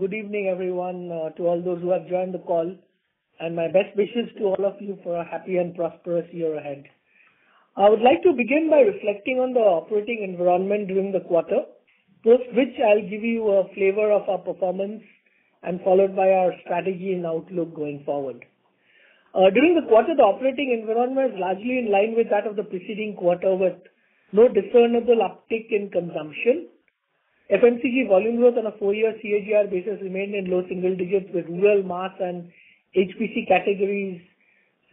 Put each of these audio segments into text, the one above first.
Good evening, everyone, uh, to all those who have joined the call, and my best wishes to all of you for a happy and prosperous year ahead. I would like to begin by reflecting on the operating environment during the quarter, post which I'll give you a flavor of our performance and followed by our strategy and outlook going forward. Uh, during the quarter, the operating environment was largely in line with that of the preceding quarter, with no discernible uptick in consumption. FMCG volume growth on a four-year CAGR basis remained in low single digits, with rural, mass, and HPC categories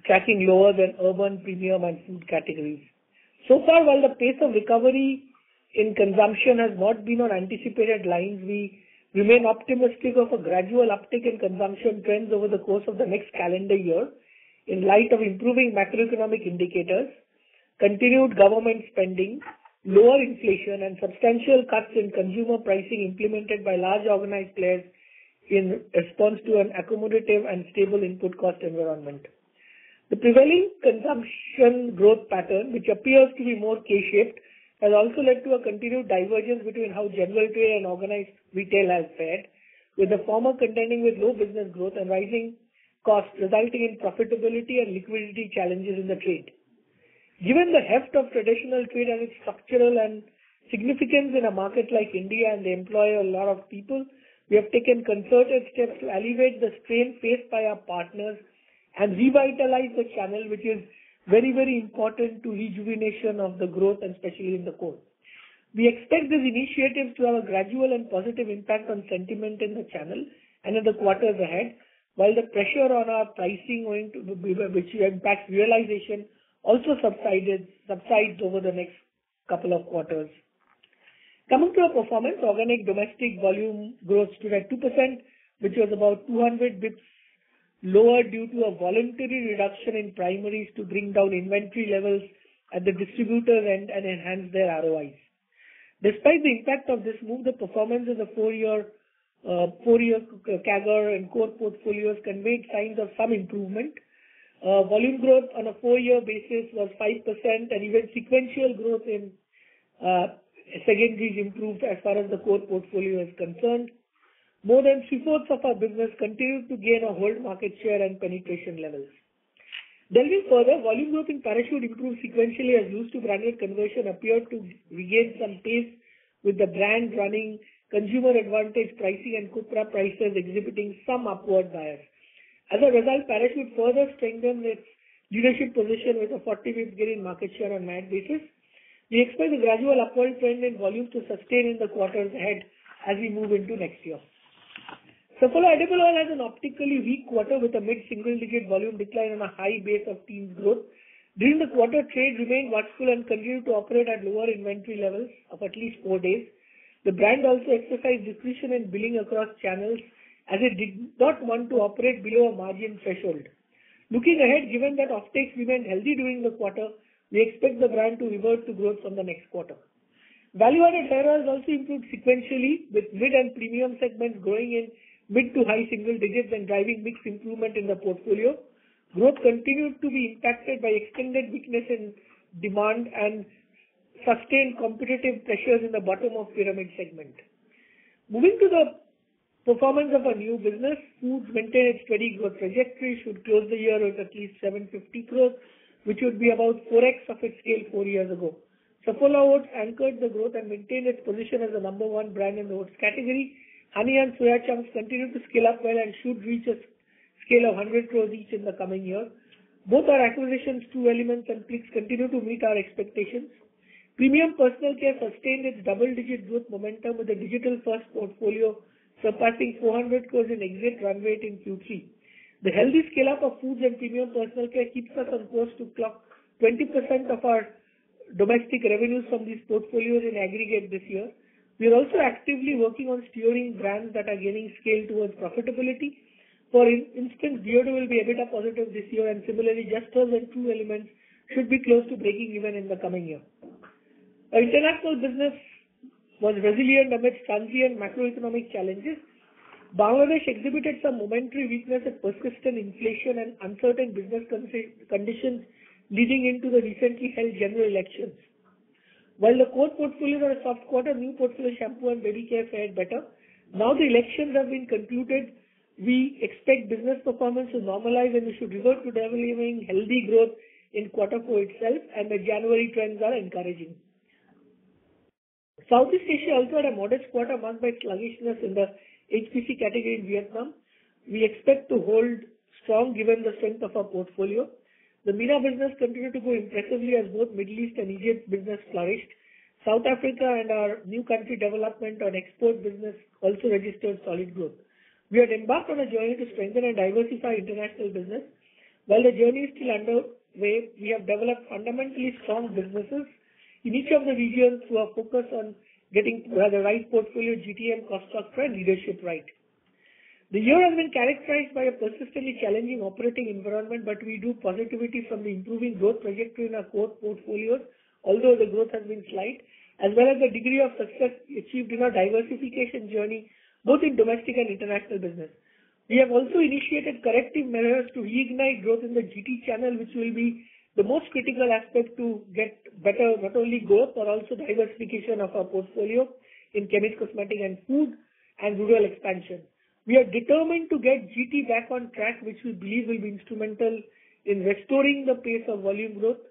tracking lower than urban, premium, and food categories. So far, while the pace of recovery in consumption has not been on anticipated lines, we remain optimistic of a gradual uptick in consumption trends over the course of the next calendar year in light of improving macroeconomic indicators, continued government spending, lower inflation, and substantial cuts in consumer pricing implemented by large organized players in response to an accommodative and stable input cost environment. The prevailing consumption growth pattern, which appears to be more K-shaped, has also led to a continued divergence between how general trade and organized retail has fared, with the former contending with low business growth and rising costs, resulting in profitability and liquidity challenges in the trade. Given the heft of traditional trade and its structural and significance in a market like India, and they employ a lot of people, we have taken concerted steps to alleviate the strain faced by our partners and revitalize the channel, which is very, very important to rejuvenation of the growth, and especially in the core. We expect these initiatives to have a gradual and positive impact on sentiment in the channel and in the quarters ahead, while the pressure on our pricing going to which impacts realization, also subsided subsides over the next couple of quarters. Coming to our performance, organic domestic volume growth stood at 2%, which was about 200 basis lower due to a voluntary reduction in primaries to bring down inventory levels at the distributor end and enhance their ROIs. Despite the impact of this move, the performance of the four-year uh, CAGR and core portfolios conveyed signs of some improvement. Uh, volume growth on a four-year basis was 5%, and even sequential growth in uh, secondaries improved as far as the core portfolio is concerned. More than three-fourths of our business continued to gain or hold market share and penetration levels. Delving further, volume growth in Parachute improved sequentially as loose to branded conversion appeared to regain some pace, with the brand running consumer advantage pricing and copra prices exhibiting some upward bias. As a result, Parachute further strengthened its leadership position with a 40 basis gain in market share on MAT basis. We expect a gradual upward trend in volume to sustain in the quarters ahead as we move into next year. Saffola Edible Oil had an optically weak quarter with a mid-single digit volume decline on a high base of teens growth. During the quarter, trade remained watchful and continued to operate at lower inventory levels of at least four days. The brand also exercised discretion in billing across channels, as it did not want to operate below a margin threshold. Looking ahead, given that offtakes remained healthy during the quarter, we expect the brand to revert to growth from the next quarter. Value-added hair oils also improved sequentially, with mid and premium segments growing in mid to high single digits and driving mix improvement in the portfolio. Growth continued to be impacted by extended weakness in demand and sustained competitive pressures in the bottom of pyramid segment. Moving to the performance of our new business, Foods maintained its steady growth trajectory, should close the year with at least 750 crores, which would be about 4x of its scale four years ago. Saffola Oats anchored the growth and maintained its position as the number one brand in the oats category. Honey and soya chunks continue to scale up well and should reach a scale of 100 crores each in the coming year. Both our acquisitions, True Elements and Plix, continue to meet our expectations. Premium personal care sustained its double-digit growth momentum, with the digital-first portfolio surpassing 400 crores in exit run rate in Q3. The healthy scale-up of foods and premium personal care keeps us on course to clock 20% of our domestic revenues from these portfolios in aggregate this year. We are also actively working on steering brands that are gaining scale towards profitability. For instance, Beardo will be EBITDA positive this year, and similarly, Just Herbs and True Elements should be close to breaking even in the coming year. Our international business was resilient amidst transient macroeconomic challenges. Bangladesh exhibited some momentary weakness and persistent inflation and uncertain business conditions leading into the recently held general elections. While the core portfolios are a soft quarter, new portfolio shampoo and baby care fared better. Now the elections have been concluded, we expect business performance to normalize, and we should revert to delivering healthy growth in quarter four itself, and the January trends are encouraging. Southeast Asia also had a modest quarter marked by sluggishness in the HPC category in Vietnam. We expect to hold strong given the strength of our portfolio. The MENA business continued to grow impressively as both Middle East and Egypt business flourished. South Africa and our new country development and export business also registered solid growth. We had embarked on a journey to strengthen and diversify international business. While the journey is still underway, we have developed fundamentally strong businesses in each of the regions who are focused on getting the right portfolio, GTM, cost structure, and leadership right. The year has been characterized by a persistently challenging operating environment, but we do positivity from the improving growth trajectory in our core portfolios, although the growth has been slight, as well as the degree of success achieved in our diversification journey, both in domestic and international business. We have also initiated corrective measures to reignite growth in the GT channel, which will be the most critical aspect to get better, not only growth, but also diversification of our portfolio in chemist, cosmetic, and food, and rural expansion. We are determined to get GT back on track, which we believe will be instrumental in restoring the pace of volume growth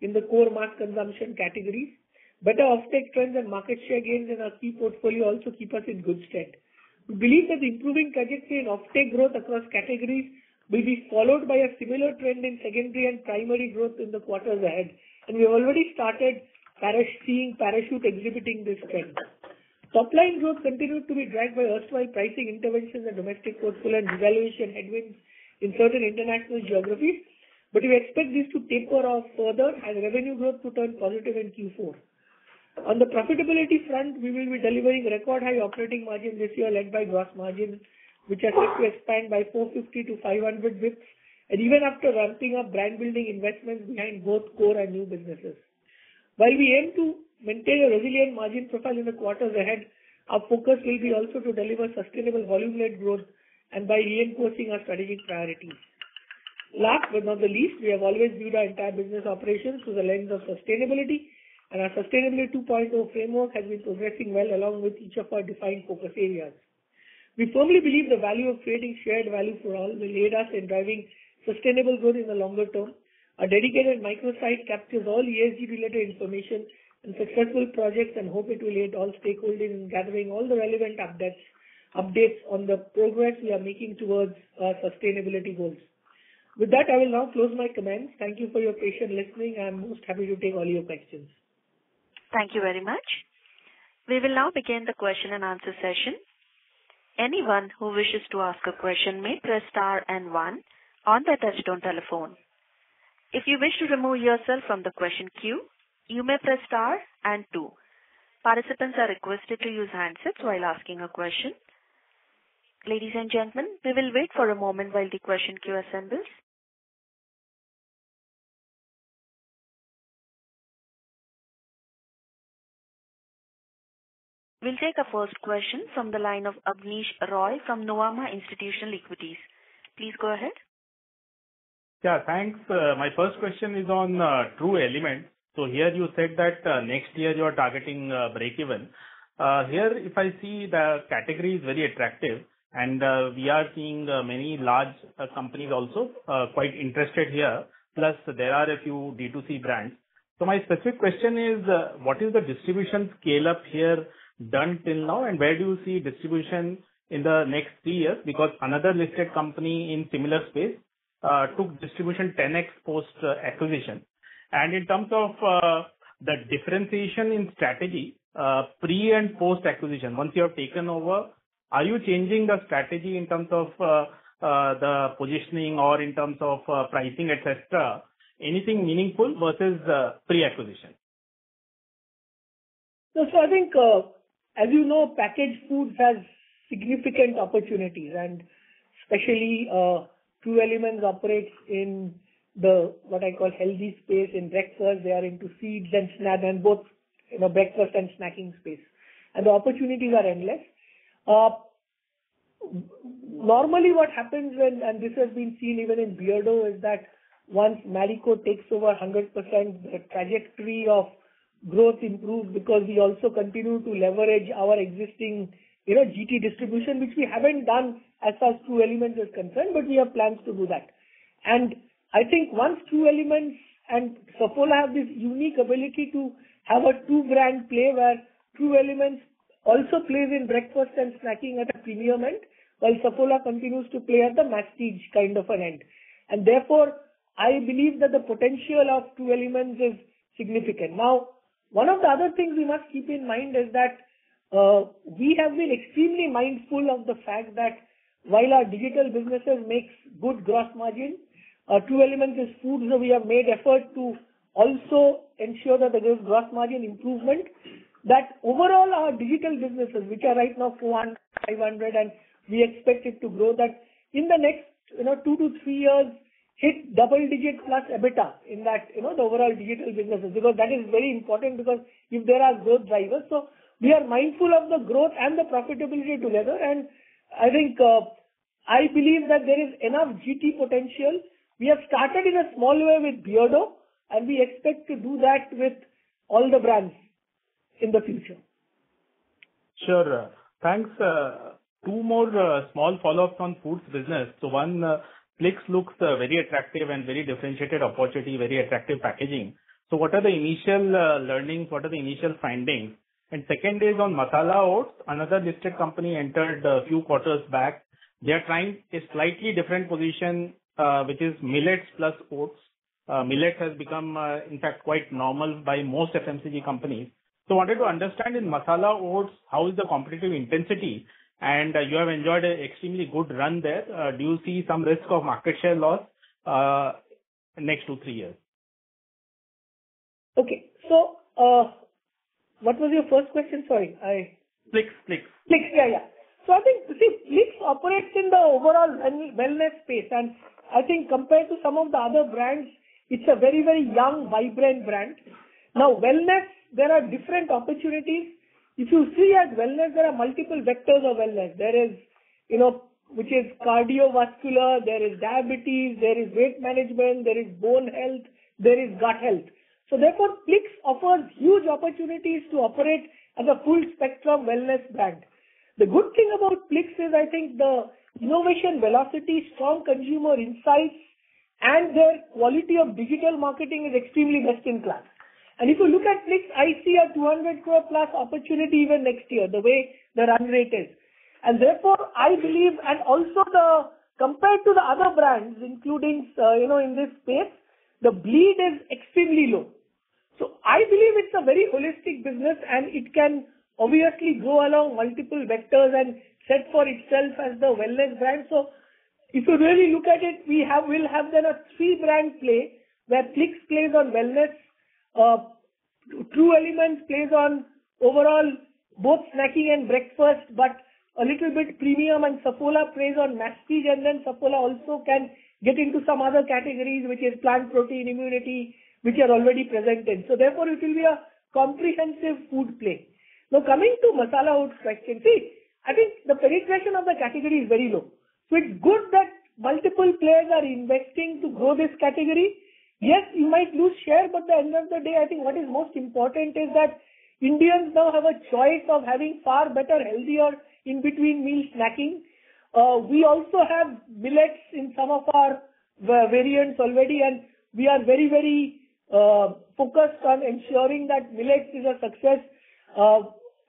in the core mass consumption categories. Better offtake trends and market share gains in our key portfolio also keep us in good stead. We believe that the improving trajectory in offtake growth across categories will be followed by a similar trend in secondary and primary growth in the quarters ahead, and we have already started seeing Parachute exhibiting this trend. Top line growth continued to be dragged by erstwhile pricing interventions in domestic portfolio and devaluation headwinds in certain international geographies, but we expect this to taper off further as revenue growth to turn positive in Q4. On the profitability front, we will be delivering record high operating margin this year, led by gross margin, which are set to expand by 450 to 500 basis points, and even after ramping up brand building investments behind both core and new businesses. While we aim to maintain a resilient margin profile in the quarters ahead, our focus will be also to deliver sustainable volume-led growth and by reinforcing our strategic priorities. Last but not the least, we have always viewed our entire business operations through the lens of sustainability, and our Sustainability 2.0 framework has been progressing well along with each of our defined focus areas. We firmly believe the value of creating shared value for all will aid us in driving sustainable growth in the longer term. Our dedicated microsite captures all ESG-related information and successful projects, and hope it will aid all stakeholders in gathering all the relevant updates on the progress we are making towards our sustainability goals. With that, I will now close my comments. Thank you for your patient listening. I am most happy to take all your questions. Thank you very much. We will now begin the question and answer session. Anyone who wishes to ask a question may press star and one on their touchtone telephone. If you wish to remove yourself from the question queue, you may press star and two. Participants are requested to use handsets while asking a question. Ladies and gentlemen, we will wait for a moment while the question queue assembles. We'll take our first question from the line of Abneesh Roy from Nuvama Institutional Equities. Please go ahead. Yeah, thanks. Uh, my first question is on uh, True Elements. So here you said that uh, next year you are targeting breakeven. Here, if I see the category is very attractive, and we are seeing many large companies also quite interested here, plus there are a few D2C brands. So my specific question is, what is the distribution scale-up here done till now, and where do you see distribution in the next three years? Because another listed company in similar space uh, took distribution 10x post uh, acquisition. And in terms of uh, the differentiation in strategy pre and post-acquisition, once you have taken over, are you changing the strategy in terms of the positioning or in terms of pricing, et cetera? Anything meaningful versus pre-acquisition? So, I think, as you know, packaged foods has significant opportunities, and especially, uh, True Elements operates in the, what I call healthy space. In breakfast, they are into seeds and snack and both, you know, breakfast and snacking space, and the opportunities are endless. Uh, normally, what happens when, and this has been seen even in Beardo, is that once Marico takes over 100%, the trajectory of growth improved because we also continue to leverage our existing you know, GT distribution, which we haven't done as far as True Elements is concerned, but we have plans to do that. And I think once True Elements and Saffola have this unique ability to have a two-brand play, where True Elements also plays in breakfast and snacking at a premium end, while Saffola continues to play at the masstige kind of an end. And therefore, I believe that the potential of True Elements is significant. Now, one of the other things we must keep in mind is that uh, we have been extremely mindful of the fact that while our digital businesses makes good gross margin, uh, True Elements is food, so we have made effort to also ensure that there is gross margin improvement. That overall, our digital businesses, which are right now 400, 500, and we expect it to grow, that in the next, you know, two to three years, hit double-digit plus EBITDA in that, you know, the overall digital businesses. Because that is very important, because if there are growth drivers. So we are mindful of the growth and the profitability together, and I think, uh, I believe that there is enough GT potential. We have started in a small way with Beardo, and we expect to do that with all the brands in the future. Sure. Thanks. Uh, two more uh, small follow-ups on foods business. So one, Plix looks uh, very attractive and very differentiated opportunity, very attractive packaging. So what are the initial uh, learnings? What are the initial findings? And Second is on Masala Oats. Another listed company entered a few quarters back. They are trying a slightly different position, uh, which is millets plus oats. Millet has become, in fact, quite normal by most FMCG companies. So wanted to understand in Masala Oats, how is the competitive intensity? And uh, you have enjoyed an extremely good run there. Uh, do you see some risk of market share loss uh, next two, three years? Okay. So, what was your first question? Sorry, I- Plix, Plix. Plix. Yeah, yeah. So I think, see, Plix operates in the overall wellness space, and I think compared to some of the other brands, it's a very, very young, vibrant brand. Now, wellness, there are different opportunities. If you see at wellness, there are multiple vectors of wellness. There is, you know, which is cardiovascular, there is diabetes, there is weight management, there is bone health, there is gut health. So therefore, Plix offers huge opportunities to operate as a full spectrum wellness brand. The good thing about Plix is, I think, the innovation velocity, strong consumer insights, and their quality of digital marketing is extremely best in class. And if you look at Plix, I see a 200 crore plus opportunity even next year, the way the run rate is. And therefore, I believe, and also the, compared to the other brands, including, uh, you know, in this space, the bleed is extremely low. So I believe it's a very holistic business, and it can obviously go along multiple vectors and set for itself as the wellness brand. So if you really look at it, we have will have then a three-brand play, where Plix plays on wellness, Uh, true Elements plays on overall both snacking and breakfast, but a little bit premium, and Saffola plays on masstige, and then Saffola also can get into some other categories, which is plant protein, immunity, which are already present in. Therefore, it will be a comprehensive food play. Now, coming to Masala Oats question. See, I think the penetration of the category is very low, so it's good that multiple players are investing to grow this category. Yes, you might lose share, but the end of the day, I think what is most important is that Indians now have a choice of having far better, healthier, in-between meal snacking. Uh, we also have millets in some of our uh, variants already, and we are very, very uh, focused on ensuring that millets is a success.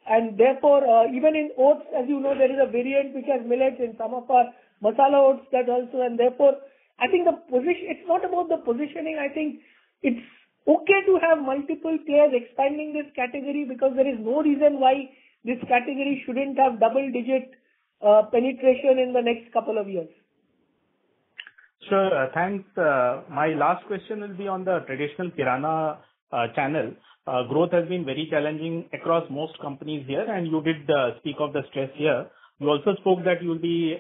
And therefore, even in oats, as you know, there is a variant which has millets in some of our Masala Oats that also. And therefore, I think the position, it's not about the positioning. I think it's okay to have multiple players expanding this category, because there is no reason why this category shouldn't have double-digit uh, penetration in the next couple of years. Sure. Uh, thanks. Uh, my last question will be on the traditional kirana channel. Growth has been very challenging across most companies here, and you did speak of the stress here. You also spoke that you'll be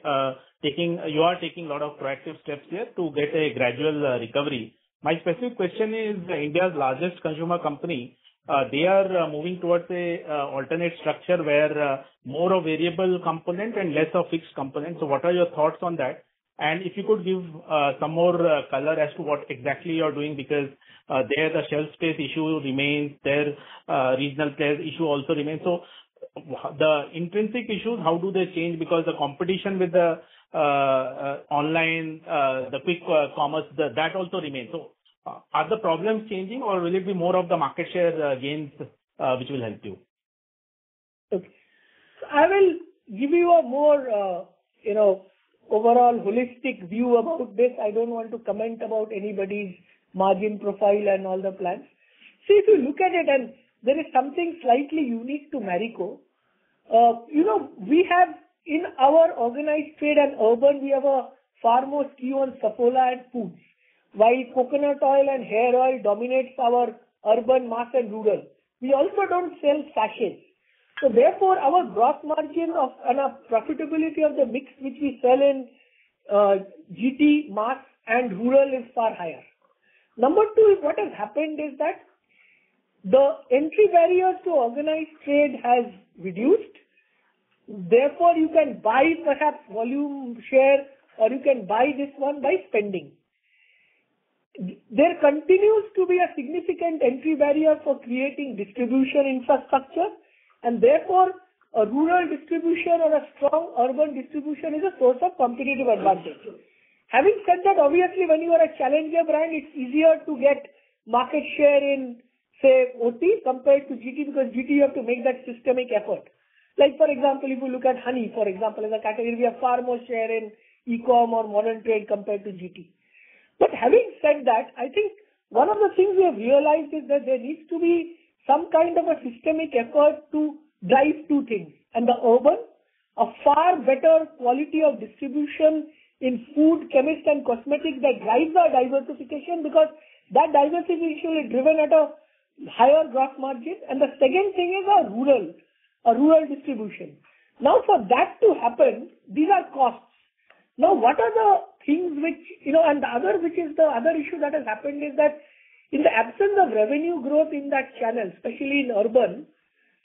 you are taking a lot of proactive steps here to get a gradual uh, recovery. My specific question is, uh, India's largest consumer company, uh, they are moving towards a alternate structure where more of variable component and less of fixed component. So, what are your thoughts on that? And if you could give some more color as to what exactly you're doing, because there, the shelf space issue remains, there, regional players issue also remains. So, the intrinsic issues, how do they change? Because the competition with the Uh, uh, online, uh, the quick commerce, that also remains. So, are the problems changing or will it be more of the market share gains which will help you? Okay. I will give you a more, you know, overall holistic view about this. I don't want to comment about anybody's margin profile and all the plans. See, if you look at it, and there is something slightly unique to Marico. You know, we have in our organized trade and urban, we have a far more skew on Saffola and foods. While coconut oil and hair oil dominates our urban, mass and rural. We also don't sell sachets. So therefore, our gross margin of, and our profitability of the mix which we sell in uh, GT, mass and rural is far higher. Number two what has happened is that the entry barriers to organized trade has reduced. Therefore, you can buy perhaps volume share or you can buy this one by spending. There continues to be a significant entry barrier for creating distribution infrastructure, and therefore a rural distribution or a strong urban distribution is a source of competitive advantage. Having said that, obviously, when you are a challenger brand, it's easier to get market share in, say, OT compared to GT, because GT you have to make that systemic effort. Like for example, if you look at honey, for example, as a category, we have far more share in e-com or modern trade compared to GT. But having said that, I think one of the things we have realized is that there needs to be some kind of a systemic effort to drive two things. And the urban, a far better quality of distribution in food, chemist and cosmetics that drives our diversification because that diversification is driven at a higher gross margin. And the second thing is our rural distribution. Now, for that to happen, these are costs. Now, what are the things which, you know, and the other, which is the other issue that has happened is that in the absence of revenue growth in that channel, especially in urban,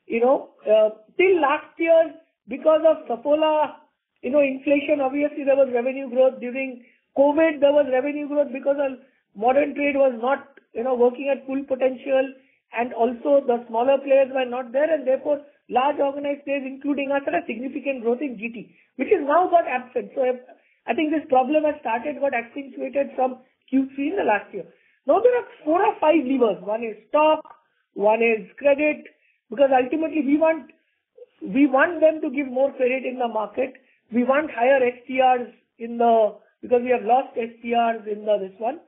you know, uh, till last year because of Saffola, you know, inflation, obviously there was revenue growth. During COVID, there was revenue growth because our modern trade was not, you know, working at full potential and also the smaller players were not there and therefore large organized players, including us, had a significant growth in GT, which has now got absent. So I think this problem has started, got accentuated from Q3 in the last year. Now there are four or five levers. One is stock, one is credit, because ultimately we want we want them to give more credit in the market. We want higher STRs in the because we have lost STRs in the this one.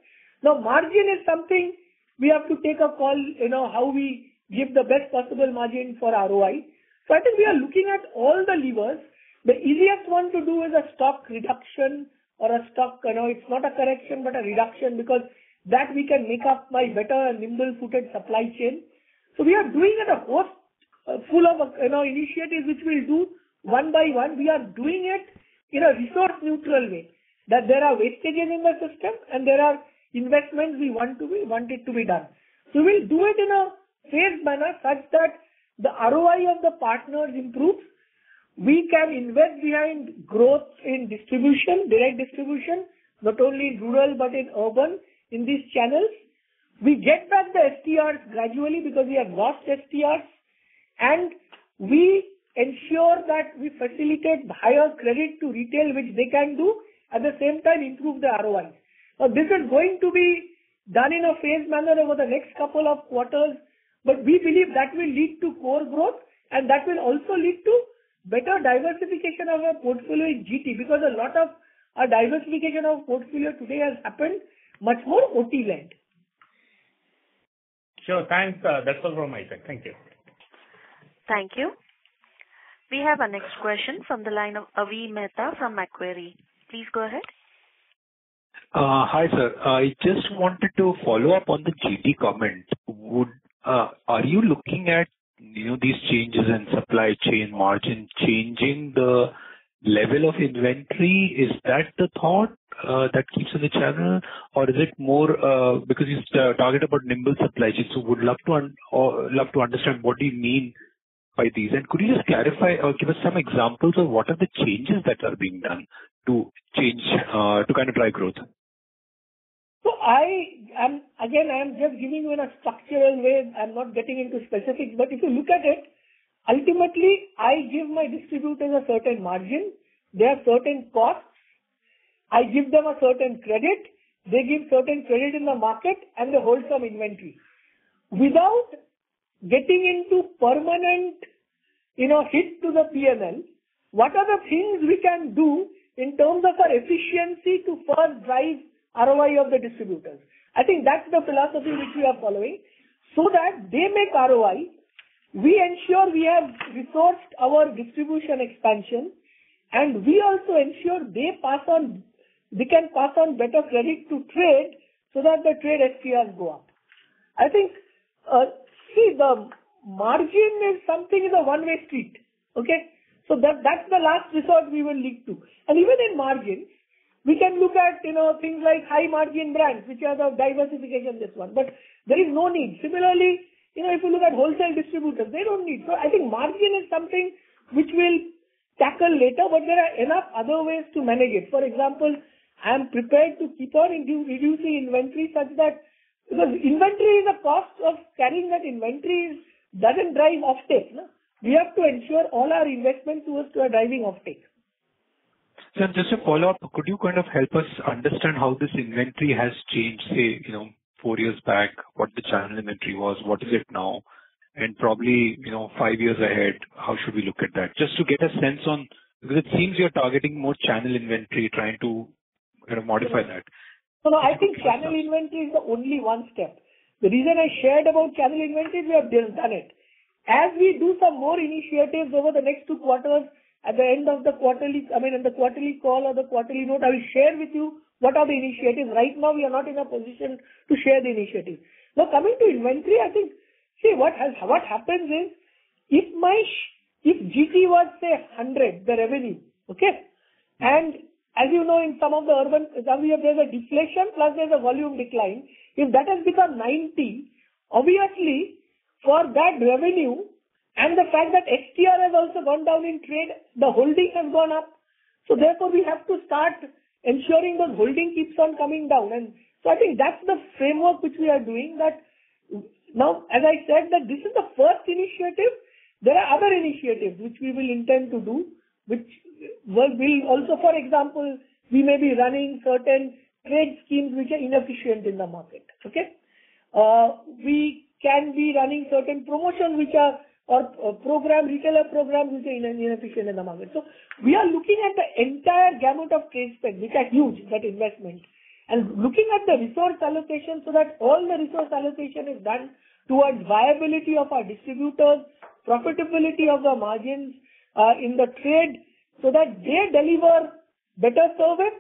Now, margin is something we have to take a call, you know, how we give the best possible margin for ROI. So I think we are looking at all the levers. The easiest one to do is a stock reduction or a stock, you know, it's not a correction, but a reduction, because that we can make up by better nimble-footed supply chain. So we are doing it a host full of, you know, initiatives which we'll do one by one. We are doing it in a resource neutral way, that there are wastages in the system and there are investments we want to be, want it to be done. So we'll do it in a phased manner such that the ROI of the partners improves. We can invest behind growth in distribution, direct distribution, not only in rural but in urban, in these channels. We get back the STRs gradually because we have lost STRs, and we ensure that we facilitate higher credit to retail, which they can do, at the same time improve the ROI. Now, this is going to be done in a phased manner over the next couple of quarters, but we believe that will lead to core growth and that will also lead to better diversification of our portfolio in GT, because a lot of our diversification of portfolio today has happened much more OT-led. Sure. Thanks. Uh, that's all from my side. Thank you. Thank you. We have our next question from the line of Avi Mehta from Macquarie. Please go ahead. Uh, hi, sir. I just wanted to follow up on the GT comment. Uh, are you looking at, you know, these changes in supply chain margin changing the level of inventory? Is that the thought uh, that keeps in the channel? Or is it more uh, because you target about nimble supply chain, so would love to love to understand what do you mean by these. And could you just clarify or give us some examples of what are the changes that are being done to change to kind of drive growth? Again, I am just giving you in a structural way. I'm not getting into specifics. But if you look at it, ultimately, I give my distributors a certain margin. They have certain costs. I give them a certain credit. They give certain credit in the market, and they hold some inventory. Without getting into permanent, you know, hit to the P&L, what are the things we can do in terms of our efficiency to first drive ROI of the distributors? I think that's the philosophy which we are following. So that they make ROI, we ensure we have resourced our distribution expansion, and we also ensure they pass on, they can pass on better credit to trade so that the trade STRs go up. I think, uh, see, the margin is something is a one-way street, okay? So that, that's the last resort we will lead to. And even in margins, we can look at, you know, things like high margin brands, which are the diversification, this one, but there is no need. Similarly, you know, if you look at wholesale distributors, they don't need. So I think margin is something which we'll tackle later, but there are enough other ways to manage it. For example, I am prepared to keep on reducing inventory such that because inventory is a cost of carrying that inventory doesn't drive offtake, no? We have to ensure all our investments towards to are driving offtake. Sir, just a follow-up. Could you kind of help us understand how this inventory has changed, say, you know, four years back, what the channel inventory was, what is it now? And probably, you know, five years ahead, how should we look at that? Just to get a sense on... Because it seems you're targeting more channel inventory, trying to, you know, modify that. No, no, I think channel inventory is the only one step. The reason I shared about channel inventory, we have done it. As we do some more initiatives over the next two quarters, at the end of the quarterly, I mean, in the quarterly call or the quarterly note, I will share with you what are the initiatives. Right now, we are not in a position to share the initiatives. Now, coming to inventory, I think, see, what has, what happens is, if my, if GT was, say, 100, the revenue, okay? And as you know, in some of the urban, there's a deflation plus there's a volume decline. If that has become 90, obviously, for that revenue and the fact that STR has also gone down in trade, the holding has gone up. So therefore, we have to start ensuring the holding keeps on coming down. And so I think that's the framework which we are doing, that now, as I said, that this is the first initiative. There are other initiatives which we will intend to do, which will also, for example, we may be running certain trade schemes which are inefficient in the market, okay? Uh, we can be running certain promotions which are, or program, retailer programs which are inefficient in the market. So we are looking at the entire gamut of trade spend, which are huge, that investment, and looking at the resource allocation so that all the resource allocation is done towards viability of our distributors, profitability of the margins, uh, in the trade, so that they deliver better service.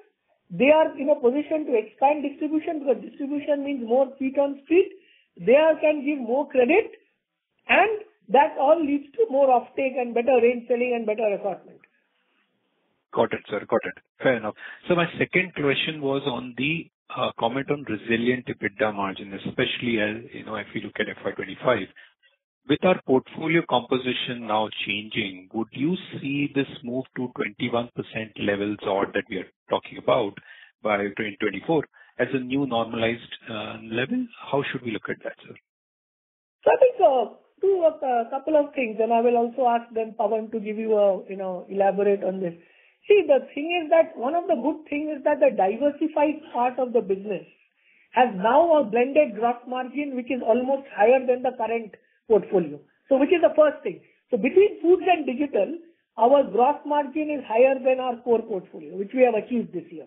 They are in a position to expand distribution, because distribution means more feet on street. They can give more credit, and that all leads to more offtake and better range selling and better assortment. Got it, sir. Got it. Fair enough. So my second question was on the uh, comment on resilient EBITDA margin, especially as, you know, if you look at FY 2025. With our portfolio composition now changing, would you see this move to 21% levels or that we are talking about by 2024 as a new normalized uh, level? How should we look at that, sir? I think, uh, two of, couple of things, and I will also ask them, Pawan to give you a, you know, elaborate on this. See, the thing is that one of the good things is that the diversified part of the business has now a blended gross margin, which is almost higher than the current portfolio. So which is the first thing. So between foods and digital, our gross margin is higher than our core portfolio, which we have achieved this year.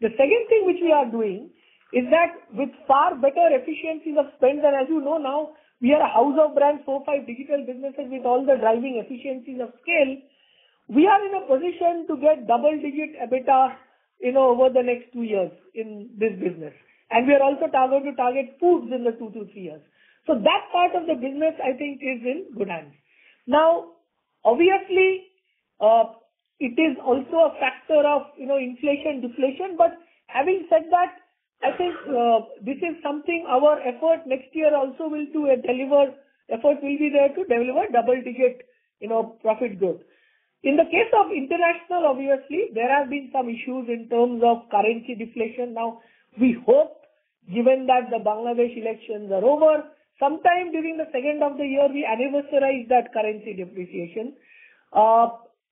The second thing which we are doing is that with far better efficiencies of spend, and as you know now, we are a house of brands, four, five digital businesses with all the driving efficiencies of scale. We are in a position to get double-digit EBITDA, you know, over the next two years in this business. And we are also targeted to target foods in the two to three years. So that part of the business, I think, is in good hands. Now, obviously, uh, it is also a factor of, you know, inflation, deflation. But having said that, I think, uh, this is something our effort next year also will to uh, deliver, effort will be there to deliver double digit, you know, profit growth. In the case of international, obviously, there have been some issues in terms of currency deflation. Now, we hope, given that the Bangladesh elections are over, sometime during the second of the year, we anniversarize that currency depreciation. Uh,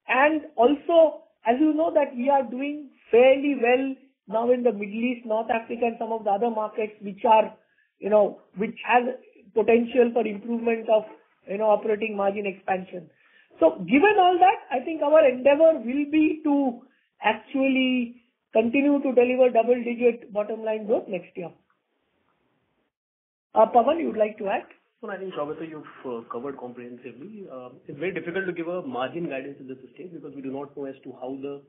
and also, as you know, that we are doing fairly well now in the Middle East, North Africa, and some of the other markets which are, you know, which has potential for improvement of, you know, operating margin expansion. So given all that, I think our endeavor will be to actually continue to deliver double-digit bottom line growth next year. Uh, Pawan, you would like to add? No, I think, Saugata, you've uh, covered comprehensively. Uh, it's very difficult to give a margin guidance at this stage, because we do not know as to how the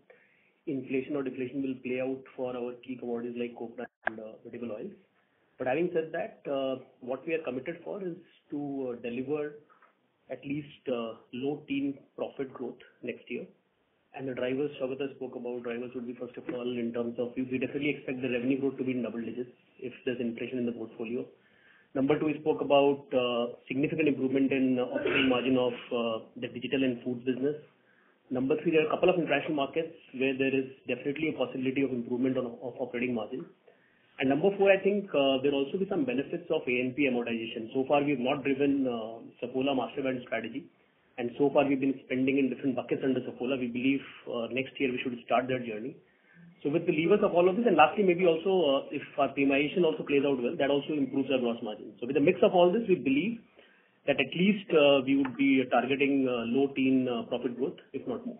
inflation or deflation will play out for our key commodities like copra and uh, vegetable oils. But having said that, uh, what we are committed for is to uh, deliver at least low teen profit growth next year. And the drivers Saugata spoke about, drivers would be, first of all, in terms of we definitely expect the revenue growth to be in double digits if there's inflation in the portfolio. Number two, we spoke about significant improvement in operating margin of the digital and foods business. Number three, there are a couple of international markets where there is definitely a possibility of improvement of operating margin. And number four, I think, uh, there'll also be some benefits of A&P amortization. So far, we've not driven uh, Saffola Master Brand strategy, and so far we've been spending in different buckets under Saffola. We believe uh, next year we should start that journey. So with the levers of all of this, and lastly, maybe also, if our premiumization also plays out well, that also improves our gross margin. So with a mix of all this, we believe that at least uh, we would be targeting uh, low teen uh, profit growth, if not more.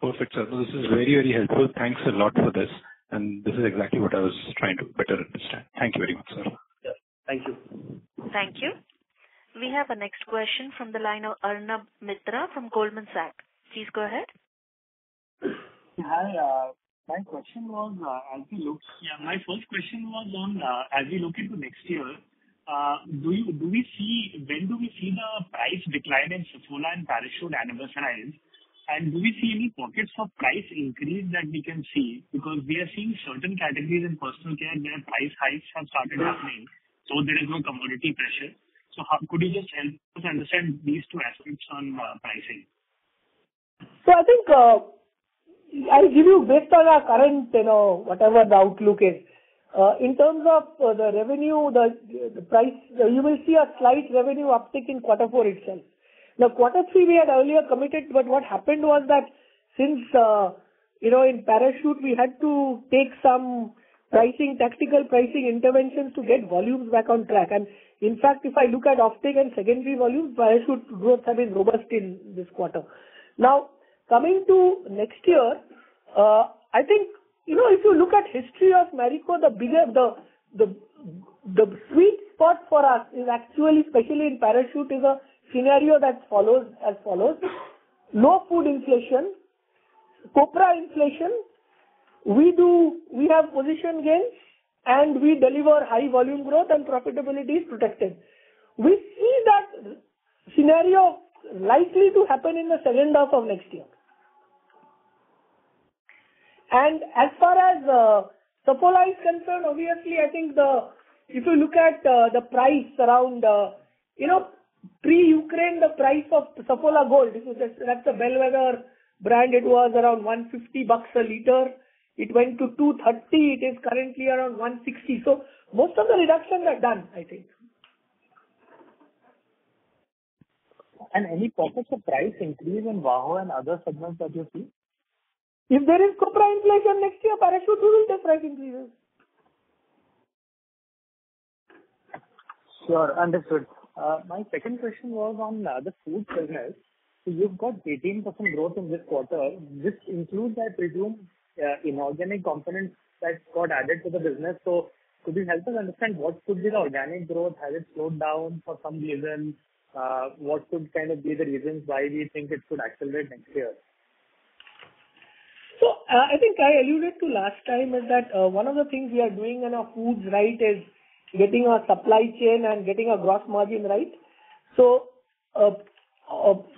Perfect, sir. This is very, very helpful. Thanks a lot for this, and this is exactly what I was trying to better understand. Thank you very much, sir. Yeah. Thank you. Thank you. We have our next question from the line of Arnab Mitra from Goldman Sachs. Please go ahead. Hi, my question was, as we look... Yeah, my first question was on, as we look into next year, do we see, Uh, when do we see the price decline in Saffola and Parachute anniversarize? And do we see any pockets of price increase that we can see? Because we are seeing certain categories in personal care, where price hikes have started happening, so there is no commodity pressure. So could you just help us understand these two aspects on uh, pricing? So I think, uh, I'll give you based on our current, you know, whatever the outlook is. Uh, in terms of uh, the revenue, the price, uh, you will see a slight revenue uptick in quarter four itself. Now, quarter three, we had earlier committed, but what happened was that since, you know, in Parachute, we had to take some pricing, tactical pricing interventions to get volumes back on track. And in fact, if I look at offtake and secondary volumes, Parachute growth have been robust in this quarter. Now, coming to next year, I think, you know, if you look at history of Marico, the bigger the the the sweet spot for us is actually, especially in Parachute, is a scenario that follows as follows: low food inflation, copra inflation, We do we have position gains, and we deliver high volume growth and profitability is protected. We see that scenario likely to happen in the second half of next year. And as far as uh, Saffola is concerned, obviously, I think the if you look at uh, the price around, uh, you know, pre-Ukraine, the price of Saffola Gold, that's a bellwether brand, it was around $150 a liter. It went to 230. It is currently around 160. So most of the reductions are done, I think. And any pockets of price increase in VAHO and other segments that you see? If there is copra inflation next year, Parachute, will take price increases. Sure, understood. Uh, my second question was on the food business. You've got 18% growth in this quarter. This includes, I presume, uh, inorganic components that got added to the business. So could you help us understand what could be the organic growth? Has it slowed down for some reason? Uh, what could kind of be the reasons why we think it could accelerate next year? So, I think I alluded to last time is that, uh, one of the things we are doing in our foods right is getting our supply chain and getting our gross margin right. So, uh,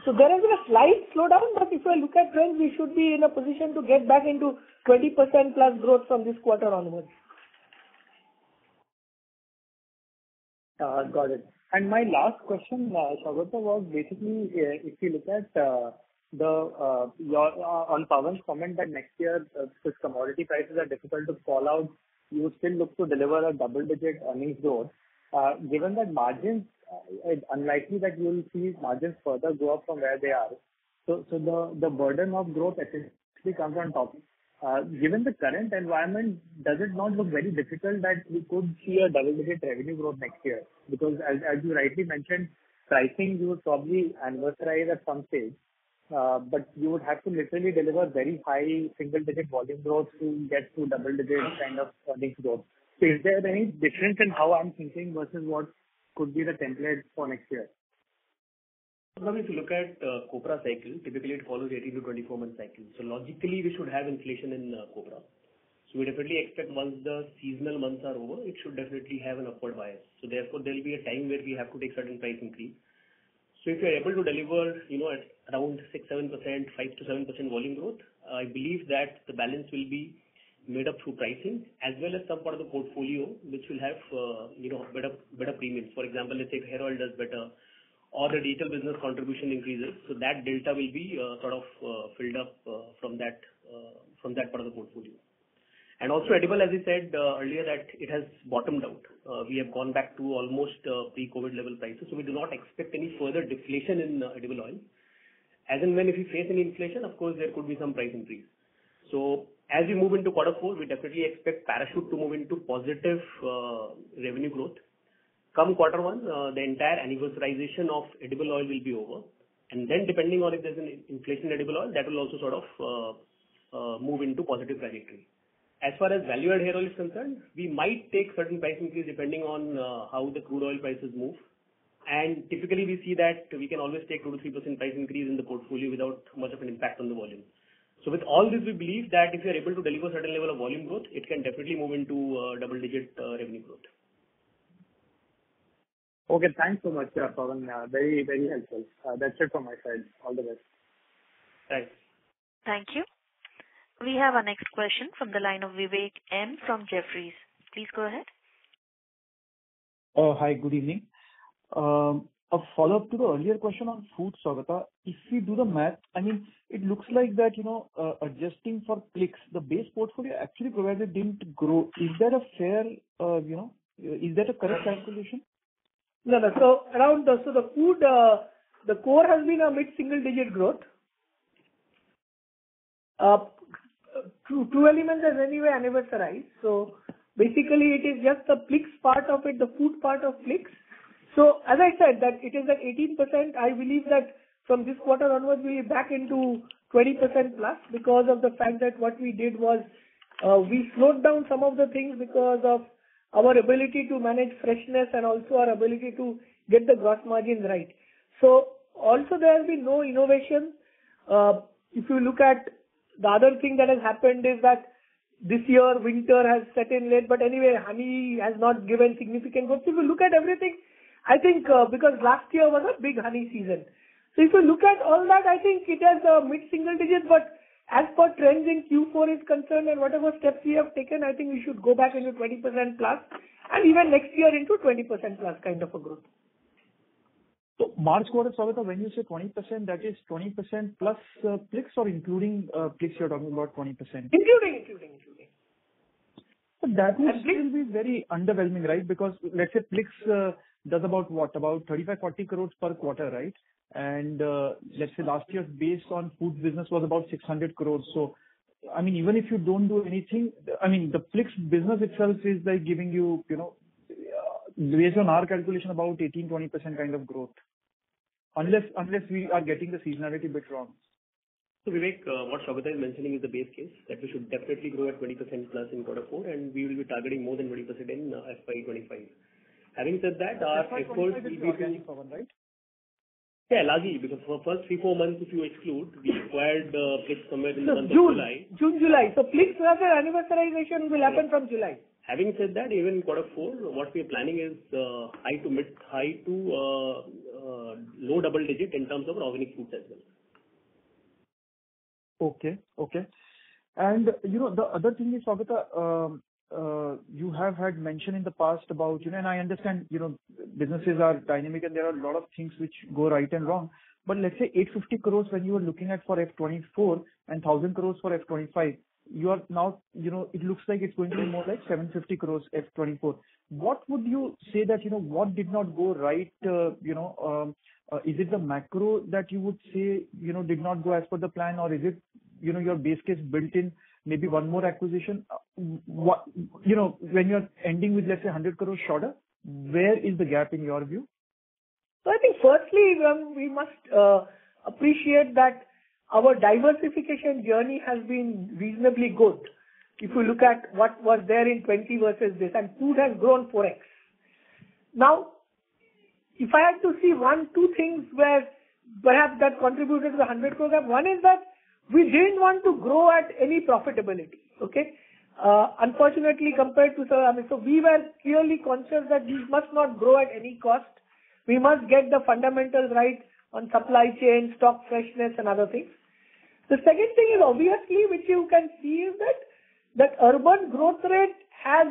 so there has been a slight slowdown, but if you look at trends, we should be in a position to get back into 20%+ plus growth from this quarter onwards. Got it. And my last question, Saugata, was basically, if you look at Uh, uh, on Pawan's comment that next year, uh, since commodity prices are difficult to call out, you still look to deliver a double-digit earnings growth. given that margins, it's unlikely that you'll see margins further go up from where they are. The burden of growth essentially comes on top. Given the current environment, does it not look very difficult that we could see a double-digit revenue growth next year? Because as you rightly mentioned, pricing you would probably anniversarize at some stage, Uh, but you would have to literally deliver very high single-digit volume growth to get to double-digit kind of earnings growth. Is there any difference in how I'm thinking versus what could be the template for next year? Now, if you look at uh, copra cycle, typically it follows 18-24 month cycle. So logically, we should have inflation in uh, copra. So, we definitely expect once the seasonal months are over, it should definitely have an upward bias. So therefore, there'll be a time where we have to take certain price increase. So if you're able to deliver, you know, at around 6%-7%, 5%-7% volume growth, I believe that the balance will be made up through pricing as well as some part of the portfolio which will have, uh, you know, better better premiums. For example, let's say hair oil does better or the digital business contribution increases, so that delta will be uh, sort of uh, filled up from that from that part of the portfolio. And also edible, as I said uh, earlier, that it has bottomed out. Uh, we have gone back to almost uh, pre-COVID level prices, so we do not expect any further deflation in edible oil. As and when if we face any inflation, of course there could be some price increase. So as we move into quarter four, we definitely expect Parachute to move into positive revenue growth. Come quarter one, the entire anniversarization of edible oil will be over. And then depending on if there's an inflation in edible oil, that will also sort of move into positive trajectory. As far as value-added hair oil is concerned, we might take certain price increase depending on uh, how the crude oil prices move. And typically we see that we can always take 2%-3% price increase in the portfolio without much of an impact on the volume. So, with all this, we believe that if we are able to deliver certain level of volume growth, it can definitely move into uh, double-digit uh, revenue growth. Okay, thanks so much, Pawan. Very, very helpful. That's it from my side. All the best. Thanks. Thank you. We have our next question from the line of Vivek M from Jefferies. Please go ahead. Uh, hi, good evening. Um, a follow-up to the earlier question on food, Saugata. If we do the math, I mean, it looks like that, you know, uh, adjusting for Plix, the base portfolio actually provided didn't grow. Is that a fair, uh, you know, is that a correct calculation? No, no. So around the... The food, the core has been a mid-single digit growth. True Elements has anyway anniversarized. So basically it is just the Plix part of it, the food part of Plix. So as I said that it is at 18%, I believe that from this quarter onwards we'll be back into 20%+ plus because of the fact that what we did was, uh, we slowed down some of the things because of our ability to manage freshness and also our ability to get the gross margins right. So also there has been no innovation. Uh, if you look at the other thing that has happened is that this year winter has set in late, but anyway, honey has not given significant growth. If you look at everything, I think, uh, because last year was a big honey season. So if you look at all that, I think it has a mid-single digit. But as per trends in Q4 is concerned and whatever steps we have taken, I think we should go back into 20%+ and even next year into 20%+ plus kind of a growth. March quarter, Saugata, when you say 20%, that is 20% plus uh, Plix or including uh, Plix you're talking about 20%? Including. Including, including. But that will still be very underwhelming, right? Because let's say Plix uh, does about what? About 35 crore-40 crore per quarter, right? And let's say last year's base on food business was about 600 crore. I mean, even if you don't do anything, I mean, the Plix business itself is like giving you, you know, based on our calculation, about 18%-20% kind of growth. Unless unless we are getting the seasonality bit wrong. So, Vivek, uh, what Saugata is mentioning is the base case, that we should definitely grow at 20%+ plus in quarter four, and we will be targeting more than 20% in uh, FY 2025. Having said that, our efforts will be. FY 2025 is organic, Pawan, right? Yeah, largely because for first three, four months, if you exclude, we acquired uh, Plix somewhere in the month of July. June, July. So Plix anniversarization will happen from July. Having said that, even quarter four, what we are planning is uh, high to mid, high to uh, uh, low double-digit in terms of organic foods as well. Okay. Okay. And you know, the other thing is, Saugata, um, you have had mentioned in the past about, you know, and I understand, you know, businesses are dynamic and there are a lot of things which go right and wrong. But let's say 850 crores when you were looking at for FY 2024 and 1,000 crores for FY 2025, you are now, you know, it looks like it's going to be more like 750 crores FY 2024. What would you say that, you know, what did not go right? Uh, you know, um, uh, is it the macro that you would say, you know, did not go as per the plan? Or is it, you know, your base case built in maybe one more acquisition? Uh, what... You know, when you're ending with, let's say, 100 crores shorter, where is the gap in your view? I think firstly, um, we must appreciate that our diversification journey has been reasonably good. If you look at what was there in 2020 versus this, and food has grown 4x. Now, if I had to see one, two things where perhaps that contributed to the 100 crore gap, one is that we didn't want to grow at any profitability, okay? Uh, unfortunately, compared to I mean, so we were clearly conscious that we must not grow at any cost. We must get the fundamentals right on supply chain, stock freshness, and other things. The second thing is obviously, which you can see, is that that urban growth rate has,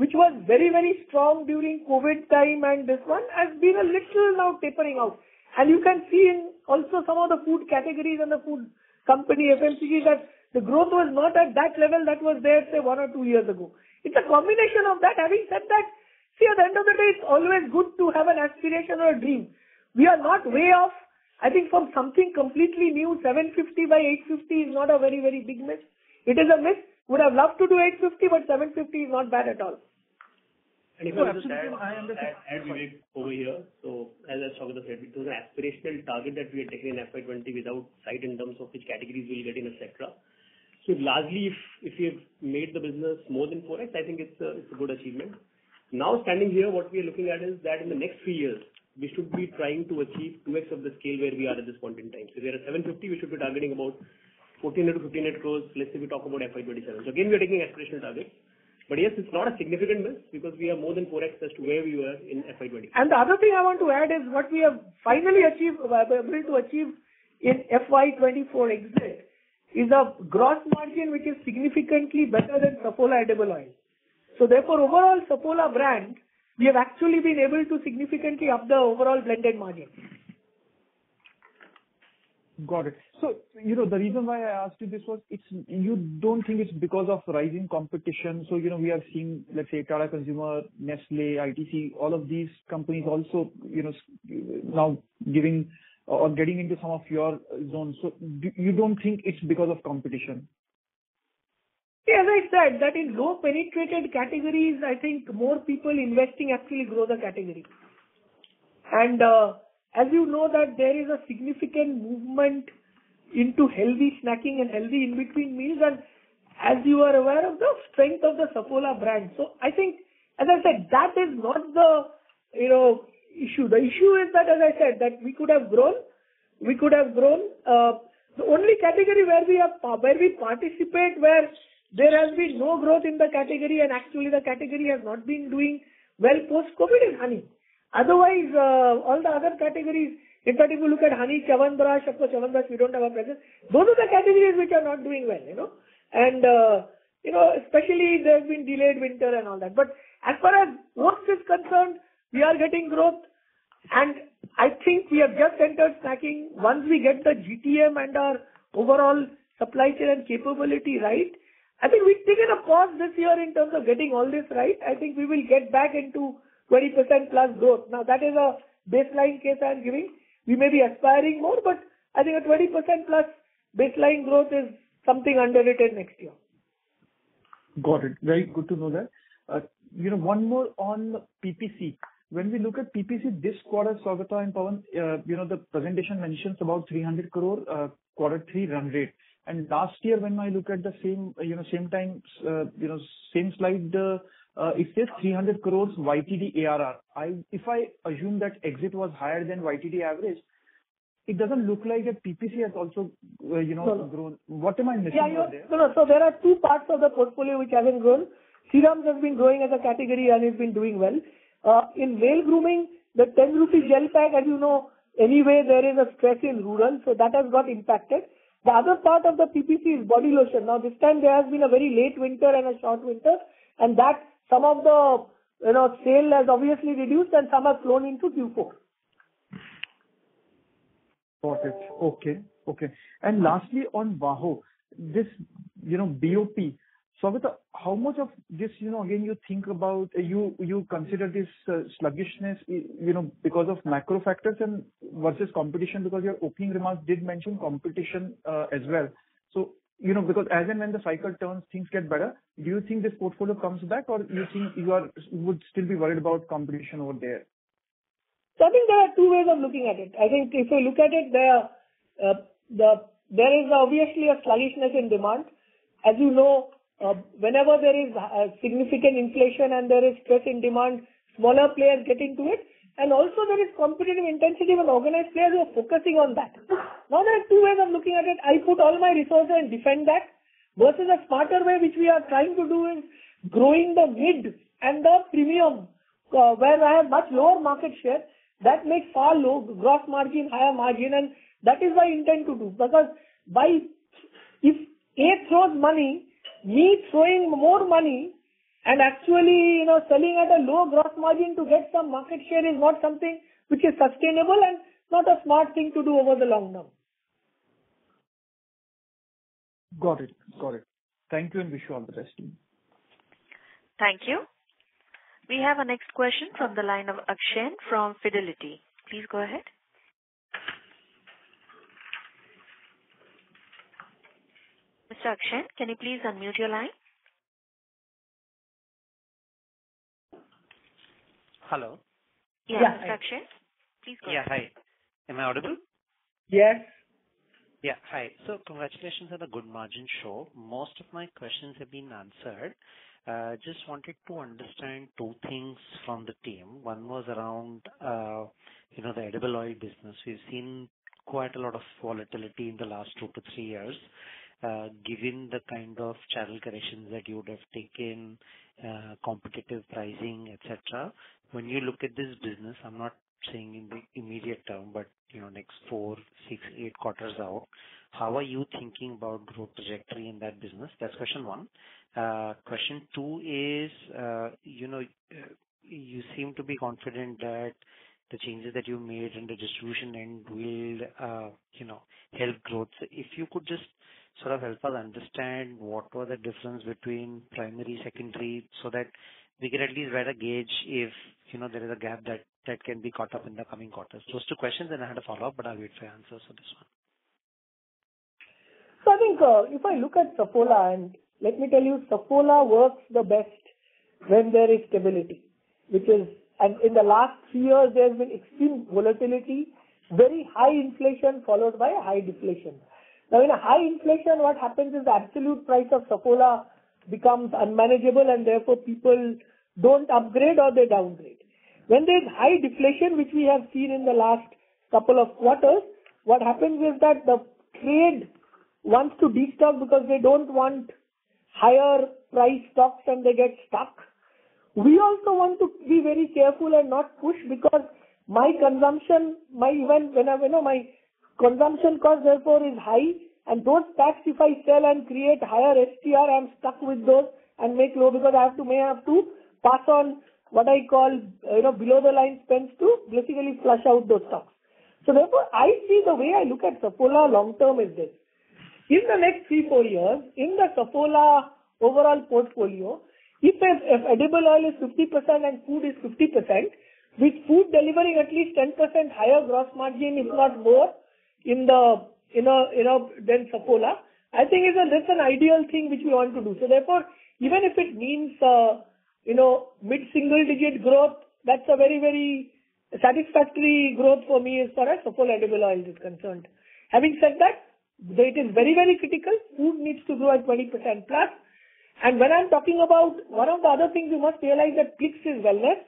which was very, very strong during COVID time, and this one has been a little now tapering out. And you can see in also some of the food categories and the food company, FMCG, that the growth was not at that level that was there, say, one or two years ago. It's a combination of that. Having said that, see, at the end of the day, it's always good to have an aspiration or a dream. We are not way off. I think from something completely new, 750 by 850 is not a very, very big miss. It is a miss. Would have loved to do 850, but 750 is not bad at all. And if I just add, Vivek, over here. So as I Saugata said, it was an aspirational target that we had taken in FY 20 without sight in terms of which categories we'll get in, etc. So Largely, if if we have made the business more than 4x, I think it's a, it's a good achievement. Now, standing here, what we are looking at is that in the next three years, we should be trying to achieve 2x of the scale where we are at this point in time. So we are at 750, we should be targeting about 1,400-1,500 crores, let's say we talk about FY 2027. Again, we are taking aspirational targets. But yes, it's not a significant miss because we are more than 4x as to where we were in FY 2020. The other thing I want to add is what we have finally achieved, uh, able to achieve in FY 2024 exit, is a gross margin, which is significantly better than Saffola edible oil. So therefore, overall Saffola brand, we have actually been able to significantly up the overall blended margin. Got it. So you know, the reason why I asked you this was, it's you don't think it's because of rising competition. So, you know, we are seeing, let's say, Tata Consumer, Nestlé, ITC, all of these companies also, you know, now giving or getting into some of your zones. So, you don't think it's because of competition? As I said, that in low penetrated categories, I think more people investing actually grow the category. And uh as you know, that there is a significant movement into healthy snacking and healthy in-between meals, and as you are aware of the strength of the Saffola brand. So I think, as I said, that is not the, you know, issue. The issue is that, as I said, that we could have grown. We could have grown. The only category where we have where we participate, where there has been no growth in the category, and actually the category has not been doing well post-COVID, is honey. Otherwise, all the other categories, in fact, if you look at honey, Chyawanprash, of course, Chyawanprash, we don't have a presence. Those are the categories which are not doing well, you know? And, uh, you know, especially there's been delayed winter and all that. But as far as oats is concerned, we are getting growth, and I think we have just entered snacking. Once we get the GTM and our overall supply chain and capability right, I think we've taken a pause this year in terms of getting all this right. I think we will get back into 20%+ plus growth. Now, that is a baseline case I'm giving. We may be aspiring more, but I think a 20%+ plus baseline growth is something underrated next year. Got it. Very good to know that. Uh, You know, one more on PPC. When we look at PPC this quarter, Saugata and Pawan, you know, the presentation mentions about 300 crore quarter three run rate. And last year, when I look at the same, you know, same time, uh, you know, same slide, uh, uh, it says 300 crore YTD ARR. I, if I assume that exit was higher than YTD average, it doesn't look like that PPC has also, you know, grown. What am I missing over there? No, no. There are two parts of the portfolio which haven't grown. Serums has been growing as a category and it's been doing well. In male grooming, the 10 rupee gel pack, as you know, anyway, there is a stress in rural, so that has got impacted. The other part of the PPC is body lotion. Now this time there has been a very late winter and a short winter, and that some of the, you know, sale has obviously reduced and some have flown into Q4. Got it. Okay. Okay. And lastly, on VAHO, this, you know, BOP. Amita, how much of this, you know, again, you think about, uh, you consider this uh, sluggishness, you know, because of macro factors and versus competition? Because your opening remarks did mention competition uh, as well. So, you know, because as and when the cycle turns, things get better. Do you think this portfolio comes back, or you think you are would still be worried about competition over there? So I think there are two ways of looking at it. I think if you look at it, the the there is obviously a sluggishness in demand. As you know, Uh, whenever there is uh, significant inflation and there is stress in demand, smaller players get into it. And also there is competitive intensity when organized players are focusing on that. Now, there are two ways of looking at it. I put all my resources and defend that, versus a smarter way, which we are trying to do, is growing the mid and the premium, uh, where I have much lower market share. That makes far low gross margin, higher margin, and that is what I intend to do. Because by if A throws money, me throwing more money and actually, you know, selling at a low gross margin to get some market share is not something which is sustainable and not a smart thing to do over the long term. Got it. Got it. Thank you, and wish you all the best. Thank you. We have our next question from the line of Akshen from Fidelity. Please go ahead. Mr. Akshen, can you please unmute your line? Hello? Yeah, Mr. Akshen, please go ahead. Yeah, hi. Am I audible? Yes. Yeah, hi. So congratulations on a good margin show. Most of my questions have been answered. Just wanted to understand two things from the team. One was around, uh, you know, the edible oil business. We've seen quite a lot of volatility in the last two to three years. Uh, given the kind of channel corrections that you would have taken, uh, competitive pricing, et cetera, when you look at this business, I'm not saying in the immediate term, but, you know, next four, six, eight quarters out, how are you thinking about growth trajectory in that business? That's question one. Uh, question two is, you know, you seem to be confident that the changes that you made in the distribution end will, you know, help growth. If you could just sort of help us understand what was the difference between primary, secondary, so that we can at least better gauge if, you know, there is a gap that can be caught up in the coming quarters. Those two questions, and I had a follow-up, but I'll wait for your answers for this one. So I think, uh, if I look at Saffola, and let me tell you, Saffola works the best when there is stability, which is. And in the last three years, there's been extreme volatility, very high inflation, followed by high deflation. Now, in a high inflation, what happens is the absolute price of Saffola becomes unmanageable, and therefore people don't upgrade or they downgrade. When there's high deflation, which we have seen in the last couple of quarters, what happens is that the trade wants to destock because they don't want higher price stocks, and they get stuck. We also want to be very careful and not push, because my consumption, my even when I, you know, my consumption cost therefore is high, and those packs, if I sell and create higher STR, I'm stuck with those and make low, because I have to may have to pass on what I call, uh, you know, below the line spends to basically flush out those stocks. So therefore, I see the way I look at Saffola long term is this: in the next three, four years, in the Saffola overall portfolio, if edible oil is 50% and food is 50%, with food delivering at least 10% higher gross margin, if not more, in the, in a you know, than Saffola, I think is a that's an ideal thing which we want to do. So therefore, even if it means, uh, you know, mid-single digit growth, that's a very, very satisfactory growth for me as far as Saffola edible oil is concerned. Having said that, it is very, very critical. Food needs to grow at 20%+. Plus. And when I'm talking about one of the other things, you must realize that Plix is wellness,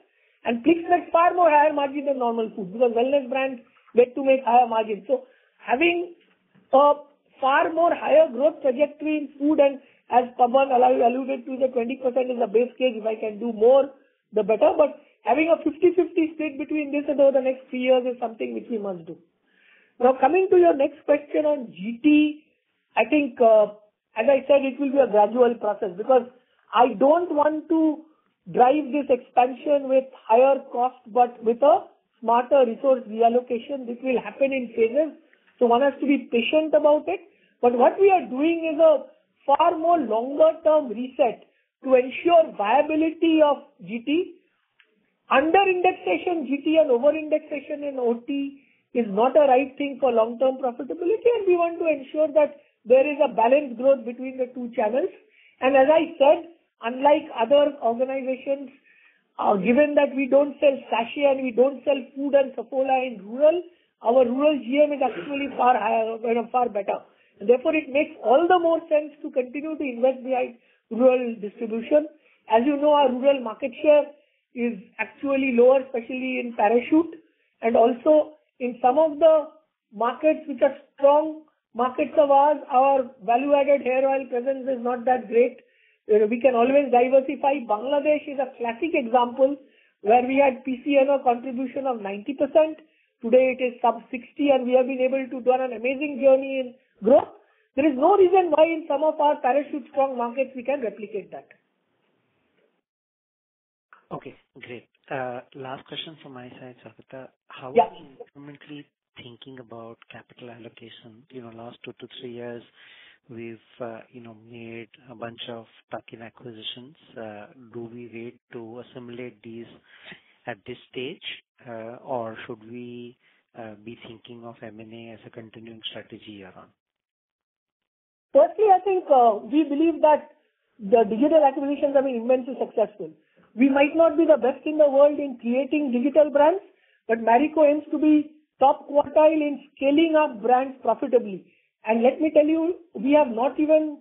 and Plix makes far more higher margin than normal food, because wellness brands get to make higher margins. Having a far more higher growth trajectory in food, and as Pawan alluded to, the 20% is the base case. If I can do more, the better. But having a 50/50 split between this and over the next three years is something which we must do. Now, coming to your next question on GT, I think, uh, as I said, it will be a gradual process, because I don't want to drive this expansion with higher cost, but with a smarter resource reallocation. This will happen in phases, so one has to be patient about it. But what we are doing is a far more longer term reset to ensure viability of GT. Under indexation GT and over indexation in OT is not a right thing for long-term profitability, and we want to ensure that there is a balanced growth between the two channels. And as I said, unlike other organizations, uh, given that we don't sell sachet and we don't sell food and Saffola in rural, our rural GM is actually far higher, you know, far better. Therefore, it makes all the more sense to continue to invest behind rural distribution. As you know, our rural market share is actually lower, especially in Parachute. And also in some of the markets which are strong markets of ours, our value-added hair oil presence is not that great. We can always diversify. Bangladesh is a classic example where we had PCNO contribution of 90%. Today it is sub 60, and we have been able to do an amazing journey in growth. There is no reason why in some of our Parachute strong markets we can replicate that. Okay, great. Uh, last question from my side, Saugata. How are you incrementally thinking about capital allocation? You know, last two to three years, we've, uh, you know, made a bunch of tuck-in acquisitions. Uh, do we wait to assimilate these at this stage, uh, or should we uh, be thinking of M&A as a continuing strategy year on? Firstly, I think, uh, we believe that the digital acquisitions have been immensely successful. We might not be the best in the world in creating digital brands, but Marico aims to be top quartile in scaling up brands profitably. And let me tell you, we have not even,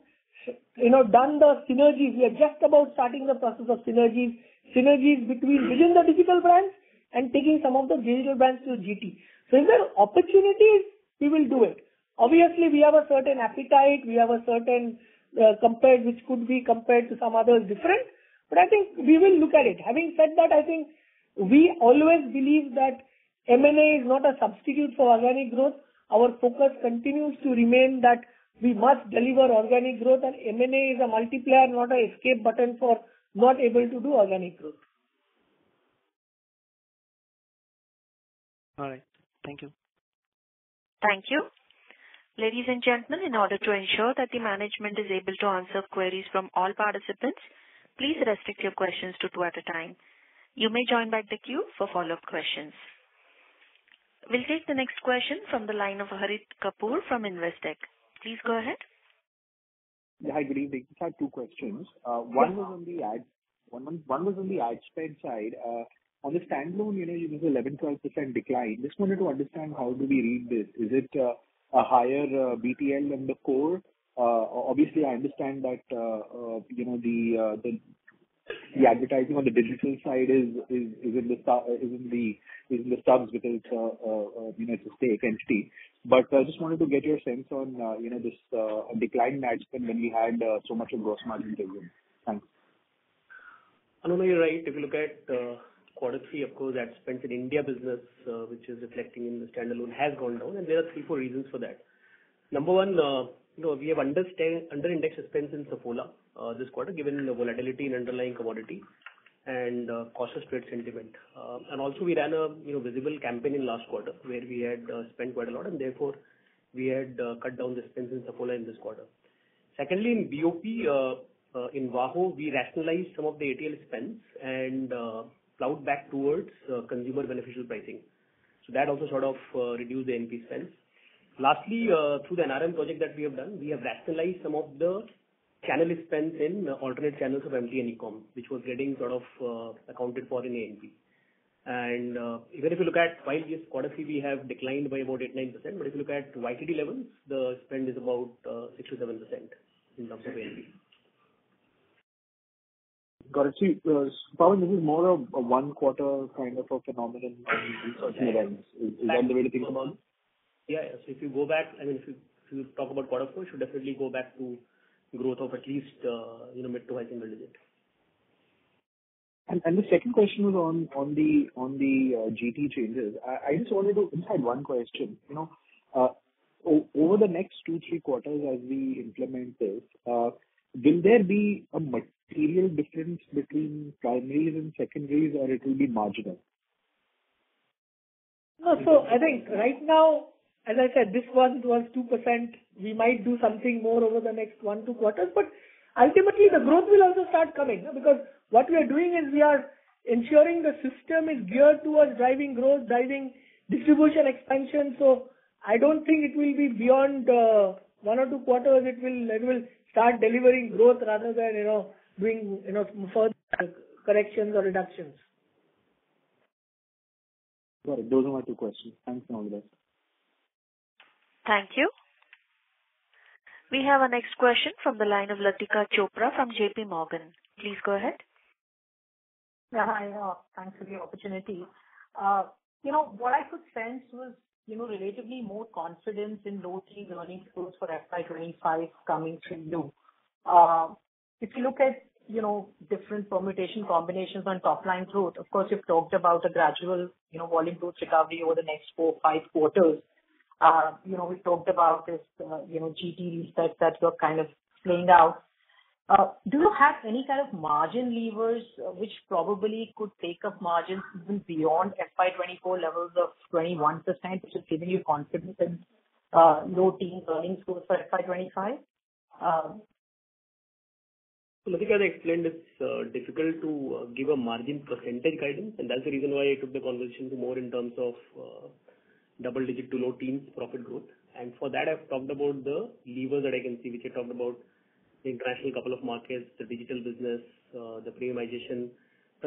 you know, done the synergies. We are just about starting the process of synergies. Synergies between within the digital brands and taking some of the digital brands to GT. So if there are opportunities, we will do it. Obviously, we have a certain appetite, we have a certain, uh, compared, which could be compared to some others different, but I think we will look at it. Having said that, I think we always believe that M&A is not a substitute for organic growth. Our focus continues to remain that we must deliver organic growth, and M&A is a multiplier, not an escape button for not able to do organic growth. All right. Thank you. Thank you. Ladies and gentlemen, in order to ensure that the management is able to answer queries from all participants, please restrict your questions to two at a time. You may join back the queue for follow-up questions. We'll take the next question from the line of Harit Kapoor from Investec. Please go ahead. Hi, good evening. Just had two questions. Uh, one was on the ad. one was on the ad spend side. Uh, on the standalone, you know, it was 11%-12% decline. Just wanted to understand how do we read this? Is it uh, a higher BTL than the core? Obviously, I understand that, you know, the advertising on the digital side is is is in the subs because it's, a you know, a stake entity. But I just wanted to get your sense on, uh, you know, this decline in ad spend when we had so much of gross margin tailwind. Thanks. No, you're right. If you look at quarter three, of course, ad spend in India business, which is reflecting in the standalone, has gone down, and there are three, four reasons for that. Number one, you know, we have under-indexed spends in Saffola Uh, this quarter, given the volatility in underlying commodity and uh, cautious trade sentiment. Uh, and also we ran a, you know, visible campaign in last quarter where we had spent quite a lot, and therefore we had cut down the spends in Saffola in this quarter. Secondly, in BOP, in VAHO, we rationalized some of the ATL spends and plowed back towards consumer beneficial pricing. So that also sort of reduced the NP spends. Lastly, through the NRM project that we have done, we have rationalized some of the channel spends in alternate channels of MT and e-com, which was getting sort of uh, accounted for in ANP. And uh, even if you look at while this quarter three, we have declined by about 8%-9%, but if you look at YTD levels, the spend is about uh, 6%-7% in terms of ANP. Got it. See, Pawan, this is more of a one quarter kind of a phenomenon in certain events. Is that the way to think about it? Yeah. If you go back, I mean, if you talk about quarter four, you should definitely go back to growth of at least, you know, mid to high single digit. And the second question was on on the on the uh GT changes. I just wanted to, I had one question. You know, over the next two, three quarters as we implement this, will there be a material difference between primaries and secondaries, or it will be marginal? No. So I think right now, as I said, this one was 2% we might do something more over the next one, two quarters. But ultimately the growth will also start coming, because what we are doing is we are ensuring the system is geared towards driving growth, driving distribution expansion. So I don't think it will be beyond uh, one or two quarters. It will start delivering growth rather than, you know, doing, you know, further corrections or reductions. Got it. Those are my two questions. Thanks and all the best. Thank you. We have our next question from the line of Latika Chopra from JPMorgan. Please go ahead. Yeah, hi. Uh, thanks for the opportunity. Uh, you know, what I could sense was, you know, relatively more confidence in low-teens earnings growth for FY 2025 coming from you. Uh, if you look at, you know, different permutation combinations on top line growth, of course, you've talked about a gradual, you know, volume growth recovery over the next four, five quarters. Uh, you know, we talked about this, uh, you know, GT reset that you're kind of playing out. Uh, do you have any kind of margin levers which probably could take up margins even beyond FY 2024 levels of 21%, which is giving you confidence in low-teens earnings growth for FY 2025? Um, Latika, as I explained, it's difficult to give a margin percentage guidance, and that's the reason why I took the conversation to more in terms of double-digit to low-teens profit growth. And for that, I've talked about the levers that I can see, which I talked about the international couple of markets, the digital business, uh, the premiumization.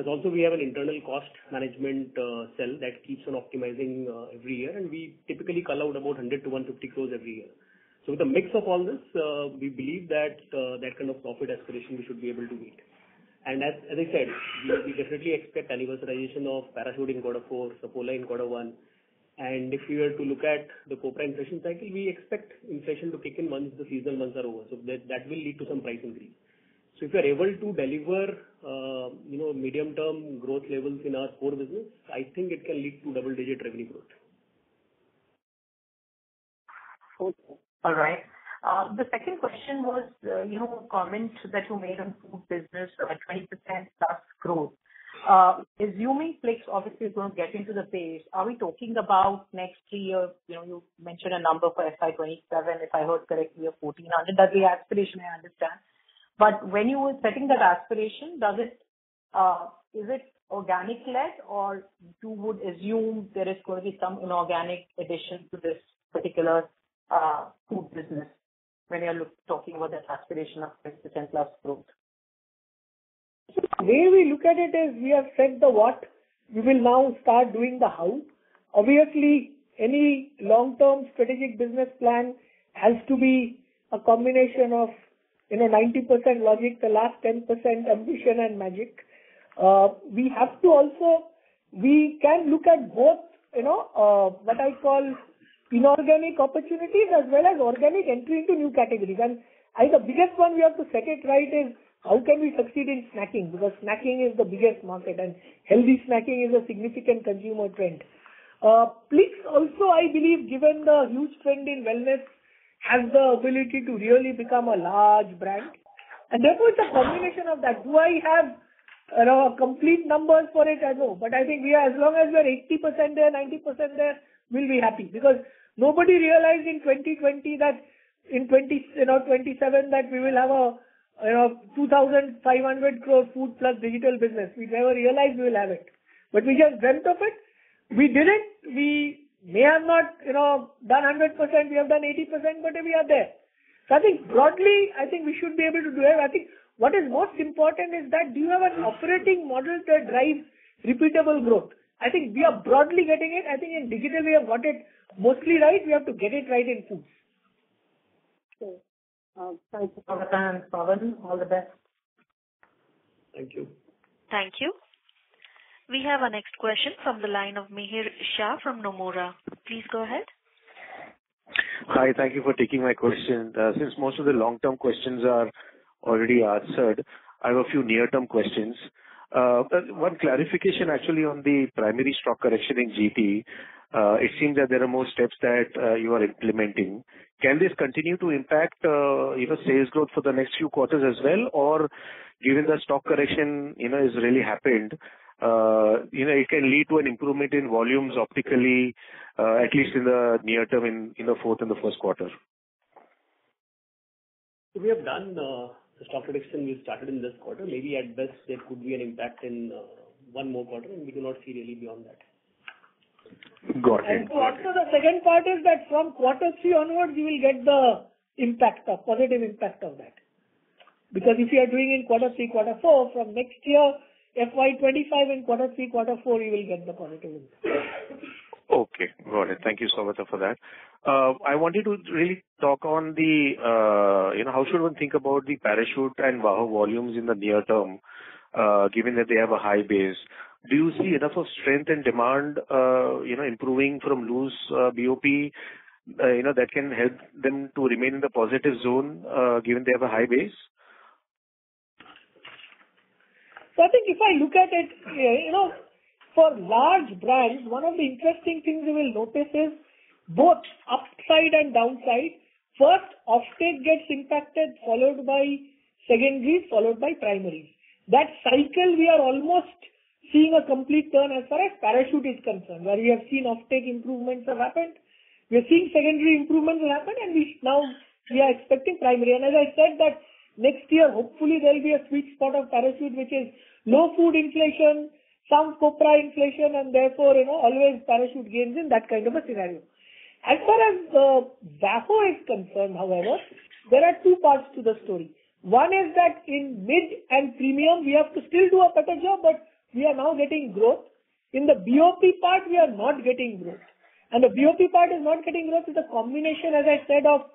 Also we have an internal cost management uh, cell that keeps on optimizing uh, every year, and we typically call out about 100 crores-150 crores every year. So with a mix of all this, we believe that that kind of profit aspiration we should be able to meet. And as I said, we definitely expect anniversarization of Parachute in quarter four, Saffola in quarter one. And if we were to look at the copra inflation cycle, we expect inflation to kick in once the seasonal months are over. So that that will lead to some price increase. So if you are able to deliver, uh, you know, medium-term growth levels in our core business, I think it can lead to double-digit revenue growth. Okay. All right. Uh, the second question was, uh, you know, comment that you made on food business, 20%+ plus growth. Uh, assuming Plix obviously is gonna get into the base, are we talking about next three years? You know, you mentioned a number for FY 2027, if I heard correctly, of 1,400. That's the aspiration, I understand. But when you were setting that aspiration, does it, uh, is it organic led or you would assume there is going to be some inorganic addition to this particular uh, food business when you're talking about that aspiration of 20%+ plus growth? The way we look at it is we have set the what, we will now start doing the how. Obviously, any long-term strategic business plan has to be a combination of, you know, 90% logic, the last 10% ambition and magic. Uh, we have to also. We can look at both, you know, uh, what I call inorganic opportunities as well as organic entry into new categories. And I think the biggest one we have to set it right is how can we succeed in snacking? Because snacking is the biggest market, and healthy snacking is a significant consumer trend. Uh, Plix also, I believe, given the huge trend in wellness, has the ability to really become a large brand. And therefore, it's a combination of that. Do I have, you know, complete numbers for it? I. Know. But I think we are, as long as we are 80% there, 90% there, we'll be happy. Because nobody realized in 2020 that in 20, you know, 27 that we will have a, you know, 2,500 crore food plus digital business. We never realized we will have it. But we just dreamt of it. We did it. We may have not, you know, done 100%, we have done 80%, but we are there. So I think broadly, I think we should be able to do it. I think what is most important is that do you have an operating model that drives repeatable growth? I think we are broadly getting it. I think in digital we have got it mostly right. We have to get it right in foods. Thank you, Pawan. All the best. Thank you. Thank you. We have our next question from the line of Mihir Shah from Nomura. Please go ahead. Hi. Thank you for taking my question. Uh, since most of the long-term questions are already answered, I have a few near-term questions. Uh, one clarification actually on the primary stock correction in GT. Uh, it seems that there are more steps that uh, you are implementing. Can this continue to impact, uh, you know, sales growth for the next few quarters as well? Or given the stock correction, you know, has really happened, you know, it can lead to an improvement in volumes optically, at least in the near term in the fourth and the first quarter? We have done the stock reduction we started in this quarter. Maybe at best there could be an impact in one more quarter, and we do not see really beyond that. Got it. To answer the second part is that from quarter three onwards, you will get the impact of, positive impact of that. Because if you are doing in quarter three, quarter four, from next year, FY 2025 in quarter three, quarter four, you will get the positive impact. Okay, got it. Thank you, Saugata, for that. Uh, I wanted to really talk on the, uh, you know, how should one think about the Parachute and VAHO volumes in the near term, uh, given that they have a high base? Do you see enough of strength and demand, uh, you know, improving from loose uh, BOP, uh, you know, that can help them to remain in the positive zone, given they have a high base? So I think if I look at it, you know, for large brands, one of the interesting things you will notice is both upside and downside. First, offtake gets impacted, followed by secondaries, followed by primaries. That cycle, we are almost seeing a complete turn as far as Parachute is concerned, where we have seen offtake improvements have happened. We are seeing secondary improvements happen, and we now we are expecting primary. And as I said that next year, hopefully there will be a sweet spot of Parachute, which is low food inflation, some copra inflation, and therefore, you know, always Parachute gains in that kind of a scenario. As far as uh, VAHO is concerned, however, there are two parts to the story. One is that in mid and premium, we have to still do a better job, but we are now getting growth. In the BOP part, we are not getting growth. And the BOP part is not getting growth is a combination, as I said, of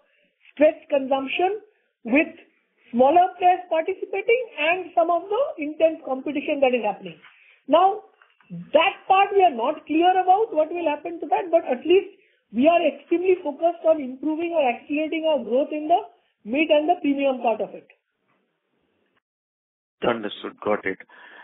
stretched consumption with smaller players participating and some of the intense competition that is happening. Now, that part we are not clear about what will happen to that, but at least we are extremely focused on improving or accelerating our growth in the mid and the premium part of it. Understood. Got it.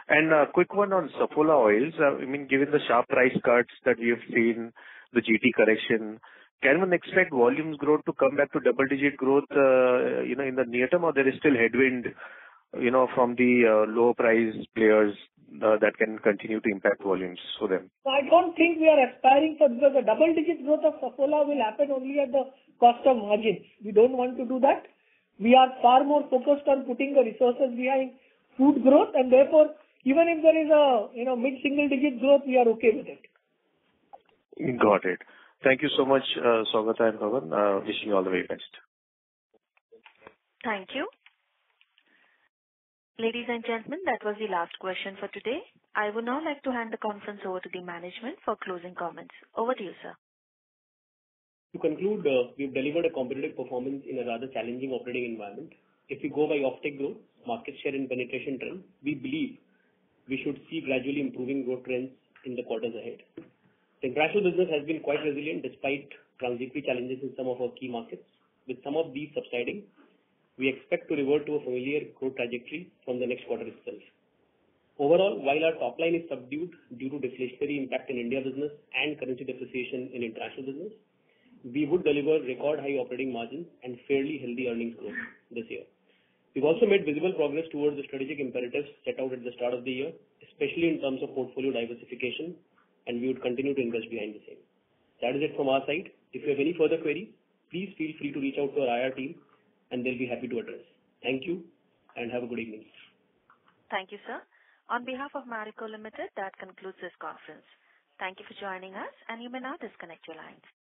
And a quick one on Saffola oils. Uh, I mean, given the sharp price cuts that we have seen, the GT correction, can one expect volumes growth to come back to double-digit growth, uh, you know, in the near term, or there is still headwind, you know, from the lower price players that can continue to impact volumes for them? I don't think we are aspiring for because the double-digit growth of Saffola will happen only at the cost of margins. We don't want to do that. We are far more focused on putting the resources behind food growth, and therefore, even if there is a, you know, mid-single digit growth, we are okay with it. Got it. Thank you so much, uh, Saugata and Pawan. Uh, wishing you all the very best. Thank you. Ladies and gentlemen, that was the last question for today. I would now like to hand the conference over to the management for closing comments. Over to you, sir. To conclude, uh, we've delivered a competitive performance in a rather challenging operating environment. If you go by offtake growth, market share and penetration trends, we believe we should see gradually improving growth trends in the quarters ahead. The international business has been quite resilient despite transitory challenges in some of our key markets. With some of these subsiding, we expect to revert to a familiar growth trajectory from the next quarter itself. Overall, while our top line is subdued due to deflationary impact in India business and currency depreciation in international business, we would deliver record high operating margins and fairly healthy earnings growth this year. We've also made visible progress towards the strategic imperatives set out at the start of the year, especially in terms of portfolio diversification, and we would continue to invest behind the same. That is it from our side. If you have any further queries, please feel free to reach out to our IR team, and they'll be happy to address. Thank you, and have a good evening. Thank you, sir. On behalf of Marico Limited, that concludes this conference. Thank you for joining us, and you may now disconnect your lines.